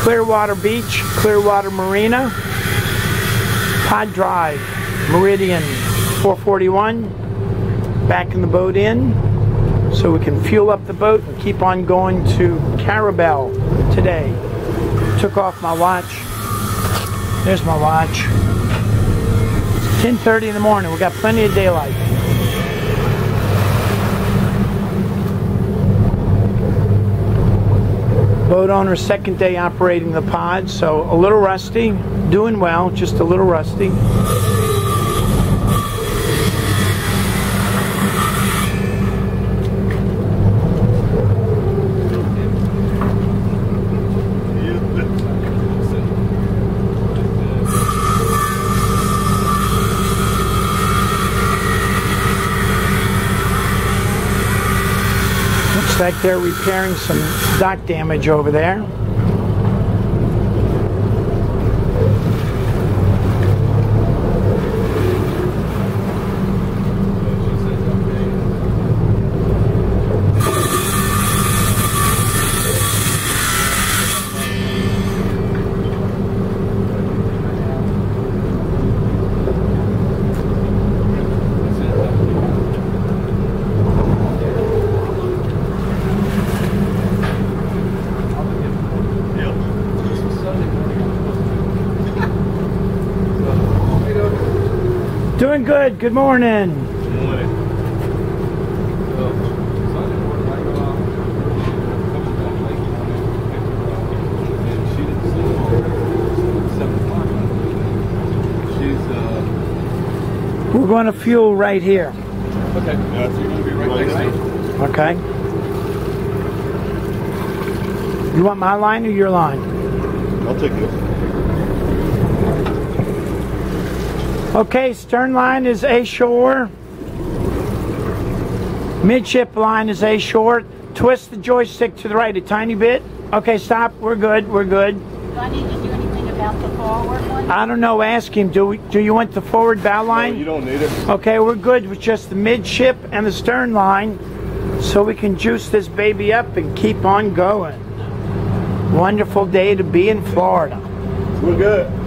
Clearwater Beach, Clearwater Marina, Pod Drive, Meridian 441, backing the boat in so we can fuel up the boat and keep on going to Carrabelle today. Took off my watch. There's my watch. 10.30 in the morning. We got plenty of daylight. Boat owner, second day operating the pod, so a little rusty, doing well, just a little rusty. They're repairing some dock damage over there. Doing good. Good morning. We're going to fuel right here. Okay. Yeah, so you're gonna be right next. Okay. You want my line or your line? I'll take this. Okay, stern line is A shore. Midship line is A shore. Twist the joystick to the right a tiny bit. Okay, stop. We're good. We're good. Do I need to do anything about the forward one? I don't know. Ask him. Do we, do you want the forward bow No, line? you don't need it. Okay, we're good with just the midship and the stern line, so we can juice this baby up and keep on going. Wonderful day to be in Florida. We're good.